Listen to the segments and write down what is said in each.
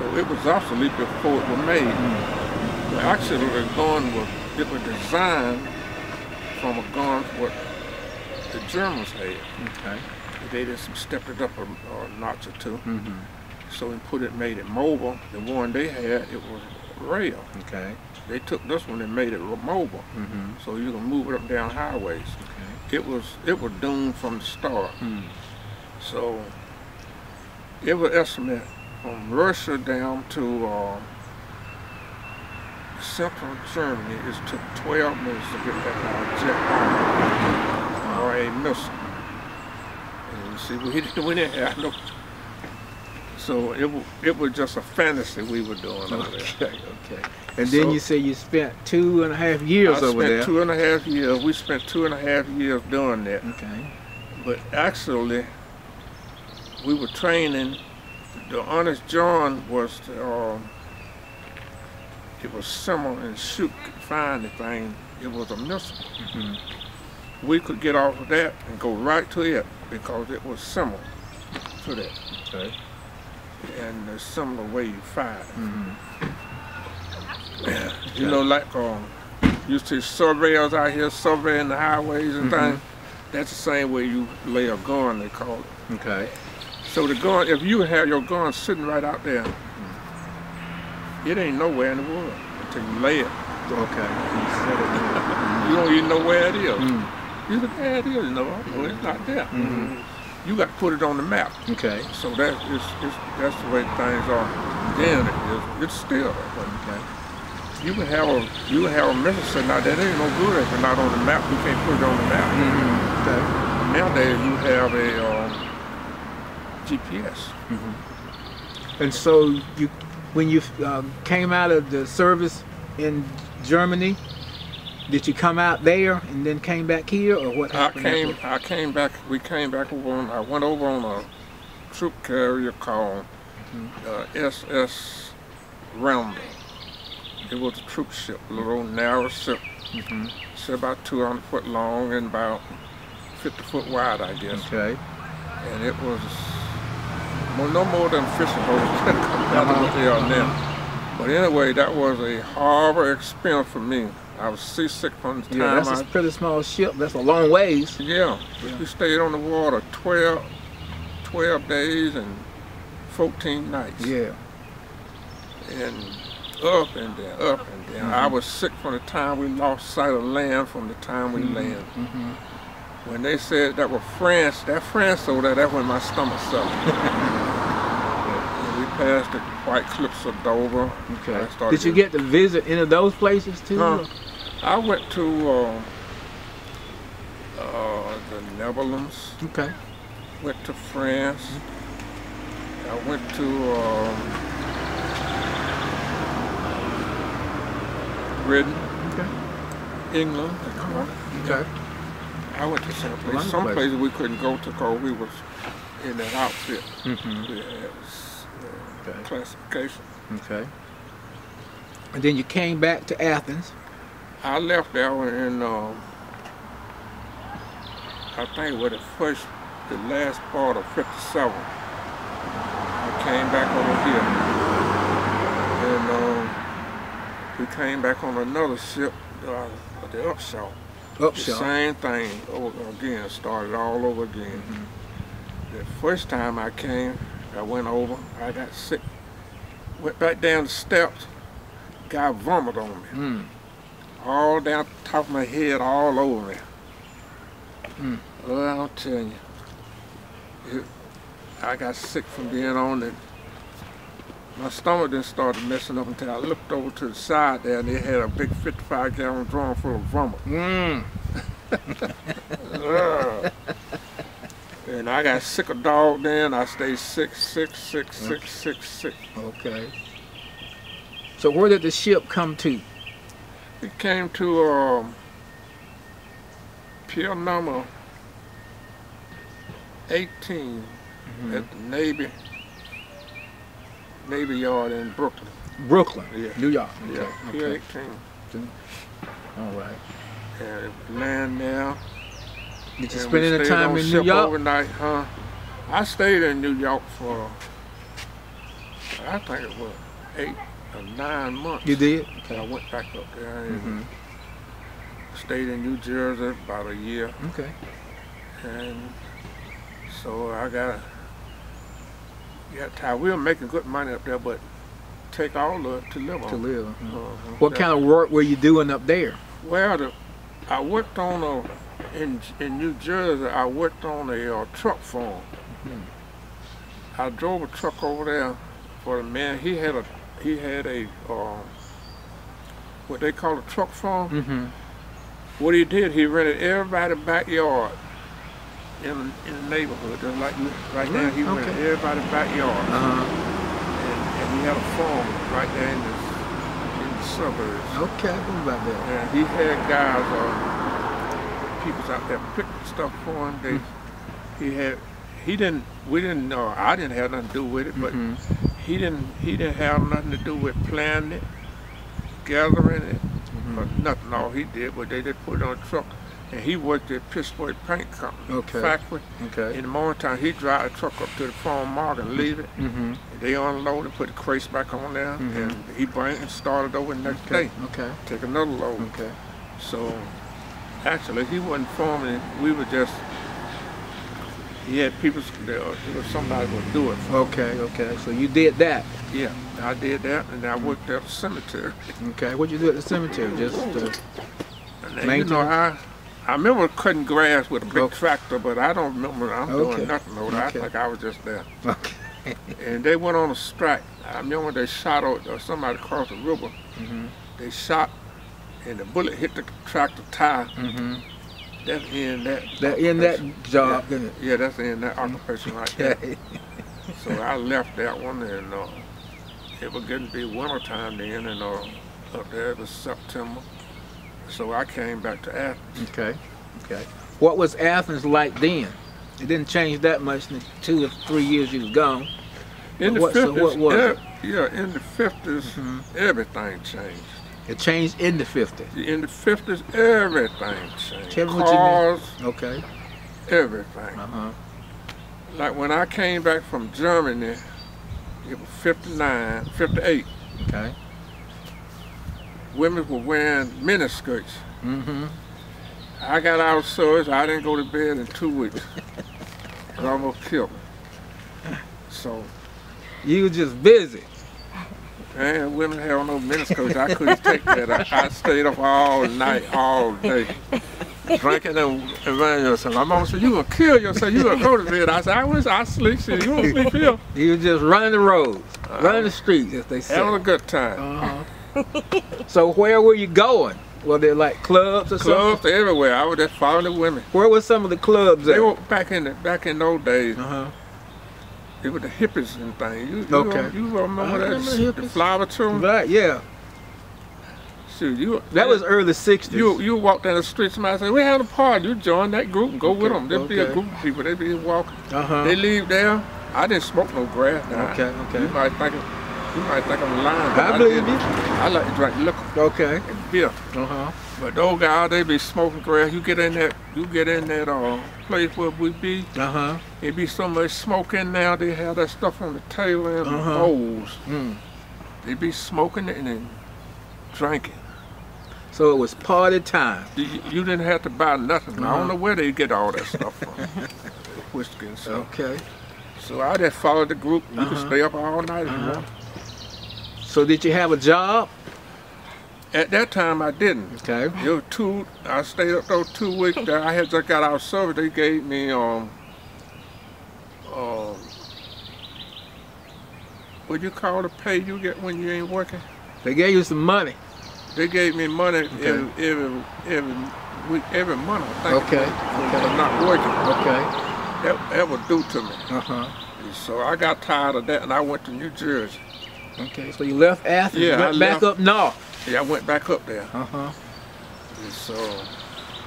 So it was obsolete before it was made. Mm. The gun was it was designed from a gun what the Germans had. Okay. They just stepped it up a, a notch or 2 Mm-hmm. So we put it, made it mobile. The one they had, it was rail. Okay. They took this one and made it mobile, Mm-hmm. so you can move it up down highways. Okay. It was it was doomed from the start. Mm. So it was estimate from Russia down to uh, central Germany, it took 12 minutes to get that uh, jet bomber or a missile. And you see, we didn't, we didn't have no. So it, it was just a fantasy we were doing over there. Okay. Okay. And then you say you spent two and a half years I over spent there. two and a half years. We spent two and a half years doing that. Okay. But actually, we were training. The Honest John was, uh, it was similar and shoot, could find the thing. It was a missile. Mhm. We could get off of that and go right to it because it was similar to that. Okay. And a similar way you fire. Mm-hmm. You know, like um, you see surveyors out here surveying the highways and Mhm. things. That's the same way you lay a gun, they call it. Okay. So the gun, if you have your gun sitting right out there, it ain't nowhere in the world until you lay it. Okay. You said it. You don't even know where it is. Mm. You say, there it is, no, no, it's not there. Mhm. You got to put it on the map. Okay. So that is, is that's the way things are. Then it is, it's still. Okay. You can have a you can have a message sitting out there. That ain't no good if it's not on the map. You can't put it on the map. Mm-hmm. Okay. Nowadays you have a um, GPS. And so you, when you um, came out of the service in Germany, did you come out there and then came back here, or what I happened? came after- I came back. We came back over on. I went over on a troop carrier called uh, SS Rounder. It was a troop ship, a little narrow ship. Mhm. It's about 200 foot long and about 50 foot wide, I guess. Okay. and it was well, no more than fishing boats what they are now. But anyway, that was a horrible experience for me. I was seasick from the time Yeah, that's I a pretty small ship. That's a long ways. yeah, Yeah. we stayed on the water 12, 12 days and 14 nights. Yeah. And up and down, up and down. I was sick from the time we lost sight of land from the time we landed. Mm-hmm. When they said that was France, that France over there, that's when my stomach sucked. Passed the White Cliffs of Dover. Okay. Did you get to visit any of those places too? Huh. I went to uh, uh, the Netherlands, Okay. went to France. I went to um, Britain, Okay. England. Okay. I went to some places. Some places. we couldn't go to because we was in that outfit. We had uh, Okay. classification. Okay. And then you came back to Athens. I left there in, uh, I think it was the first, the last part of 57. I came back over here. And uh, we came back on another ship, uh, the Upshur. The Upshot. same thing over again, started all over again. The first time I came, I went over, I got sick. Went back down the steps, guy vomited on me. Mm. All down top of my head, all over me. Mm. Oh, I'll tell you. It, I got sick from being on it. My stomach then started messing up until I looked over to the side there and they had a big 55 gallon drum full of vomit. Mm. and I got sick of dog then. I stayed sick, sick, sick, sick, sick, sick. Okay. So where did the ship come to? It came to um, pier number 18 at the Navy Navy Yard in Brooklyn. Brooklyn, Yeah. New York. Yeah, Okay. pier okay. 18. All right. And land there. Did you and spend any time in New York? Overnight, huh? I stayed in New York for. I think it was eight or nine months. You did? I went back up there and Mhm. stayed in New Jersey about a year. Okay. And so I got got tired. We were making good money up there, but take all of it to live on. To live. uh-huh. Uh-huh. What That- kind of work were you doing up there? Well, the, I worked on a in in New Jersey. I worked on a uh, truck farm. Mhm. I drove a truck over there for the man. He had a he had a um, what they call a truck farm. Mm-hmm. What he did, he rented everybody's backyard in in the neighborhood, just like right now. He Mm, rented okay. everybody's backyard, Uh-huh. and, and he had a farm right there in the in the suburbs. Okay, what about that? And he had guys, uh, people out there picking stuff for him. They, he had, he didn't, we didn't, uh, I didn't have nothing to do with it, but Mhm. he didn't, he didn't have nothing to do with planting it, gathering it, Mhm. or nothing. All he did was they just put it on a truck, and he worked at Pittsburgh Paint Company Okay. factory. Okay. In the morning time, he drive a truck up to the farm market and leave it. Mm-hmm. They unload it, put the crates back on there, Mhm. and he bring it and started over the next Okay. day. Okay. Take another load. Okay. So actually, he wasn't farming it. We were just. He had people. There was somebody would do it. For. Okay. Okay. So you did that. Yeah, I did that, and I worked at the cemetery. Okay. What'd you do at the cemetery? Just uh, then, you know, I I remember cutting grass with a big Okay. tractor, but I don't remember. I'm Okay. doing nothing over there. Okay. I think I was just there. okay. And they went on a strike. I remember they shot or somebody across the river. Mm-hmm. They shot, and the bullet hit the tractor tire. Mm-hmm. That in that. That in that job, didn't it? Yeah, that's in that occupation right there. Okay. So I left that one and uh, it was getting to be winter time then and uh, up there it was September. So I came back to Athens. Okay. Okay. What was Athens like then? It didn't change that much in the two or three years you was gone. In the What- so 50s, what was yeah, it? yeah, in the 50s, Mhm. everything changed. It changed in the 50s. In the 50s, everything changed. Tell me what you mean. Okay. everything. Uh-huh. Like when I came back from Germany, it was 59, 58. Okay. Women were wearing miniskirts. Mm-hmm. I got out of service. I didn't go to bed in two weeks. It almost killed me. So, You were just busy. Man, women have no miniskirts. I couldn't take that. I, I stayed up all night, all day, drinking and, and running yourself. My mom said, "You gonna kill yourself? You gonna go to bed?" I said, "I was. I sleep. She said, you gonna sleep here? You just running the roads, running the streets, as they say. Having a good time. Uh-huh. so where were you going? Were there like clubs or Clubs something? everywhere. I was just following the women. Where were some of the clubs at? They were back in the back in those days. uh-huh. It was the hippies and things. You, you, Okay. You remember I that? remember The flower tomb. Right, yeah. Shoot, you. That was early 60s. You you walk down the street, somebody say, we having a party. You join that group and go with them. There'll be a group of people. They be walking. uh-huh. They leave there. I didn't smoke no grass. Now, Okay, okay. You might think you might think I'm lying. but I believe you. I like to drink liquor Okay. and beer. Uh-huh. But those guys, they be smoking grass. You get in that, you get in that uh, place where we be. Uh-huh. It be so much smoke in there. They have that stuff on the table and the Uh-huh. bowls. Mm. They be smoking it and then drinking. So it was party time. You, you didn't have to buy nothing. I Uh-huh. don't know where they get all that stuff from. Whiskey and stuff. Okay. So I just followed the group. You Uh-huh. can stay up all night if you Uh-huh. want. So did you have a job? At that time, I didn't. Okay. It was two. I stayed up those two weeks. That I had just got out of service. They gave me um um what you call the pay you get when you ain't working? They gave you some money. They gave me money Okay. every every every week, every month. I think. Okay. For Okay. not working. Okay. That, that was due to me. Uh-huh. So I got tired of that, and I went to New Jersey. Okay. So you left Athens, Yeah, went I back left. up north. Yeah, I went back up there. Uh-huh. And so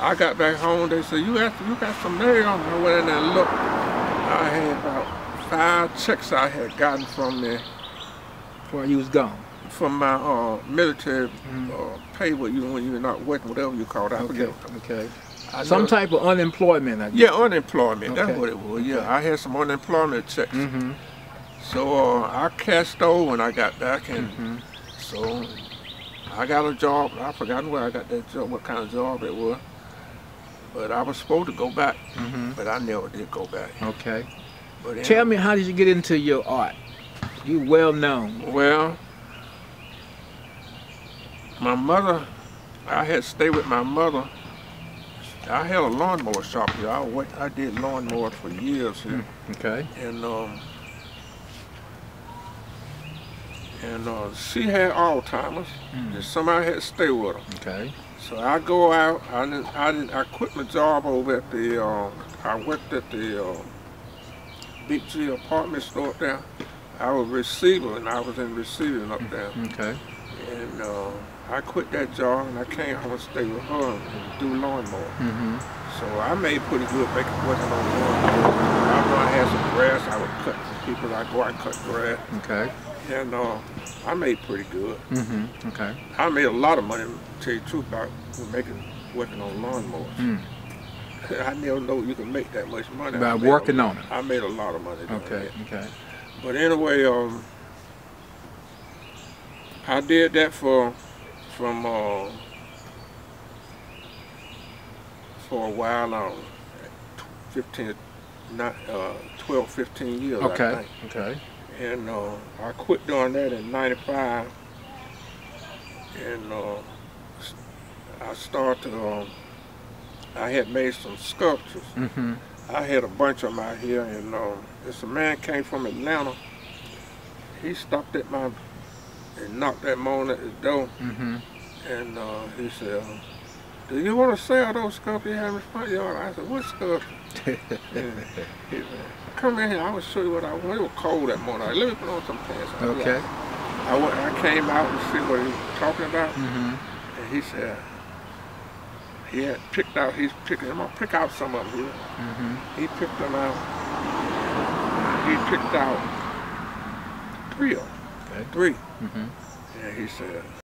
I got back home. They said, "You got you got some mail." I went in there and looked. I had about five checks I had gotten from the Before you was gone. from my uh, military Mhm. uh, pay what you when you're not working, whatever you call it. I Okay. forget. Okay. I Some know- type of unemployment, I guess. Yeah, unemployment. Okay. That's what it was. Yeah, Okay. I had some unemployment checks. Mm-hmm. So uh, I cashed over when I got back, and Mhm. so I got a job. I forgot where I got that job, what kind of job it was. But I was supposed to go back, Mhm. but I never did go back. Okay. But Tell me, how did you get into your art? You well known. Well, my mother, I had stayed with my mother. I had a lawnmower shop here. I worked, I did lawnmowers for years here, Okay. and um, and uh, she had Alzheimer's, Mm. and somebody had to stay with her. Okay. So I go out. I didn't. I didn't. I quit my job over at the. Uh, I worked at the uh, Big G apartment store up there. I was receiver, and I was in receiving up there. Okay. And uh, I quit that job, and I came home and stayed with her and do lawnmower. Mm-hmm. So I made pretty good making working on lawnmower. I know I had some grass. I would cut for people. I go out and cut grass, Okay. And uh, I made pretty good. Mm-hmm. Okay. I made a lot of money. To tell you the truth about making working on lawnmowers. Mm. I never know you can make that much money. By working a, on it. I made a lot of money. Okay. it. Okay. But anyway, um, I did that for from uh, for a while now, 15, not uh, 12, 15 years. Okay. Okay. And uh, I quit doing that in '95, and uh, I started. Um, I had made some sculptures. Mm-hmm. I had a bunch of them out here, and um, this a man came from Atlanta. He stopped at my and knocked at Moan at his door, Mm-hmm. and uh, he said, "Do you want to sell those sculptures you have in front yard?" I said, "What sculpture?" "Come in here. I will show you what I want." It was cold that morning. I Let me put on some pants. I Okay. I went. I came out to see what he was talking about, Mm-hmm. and he said. He had picked out, he's picking, I'm gonna pick out some of them here. Mm-hmm. He picked them out. He picked out three of them. Okay. Three. Mm-hmm. And he said,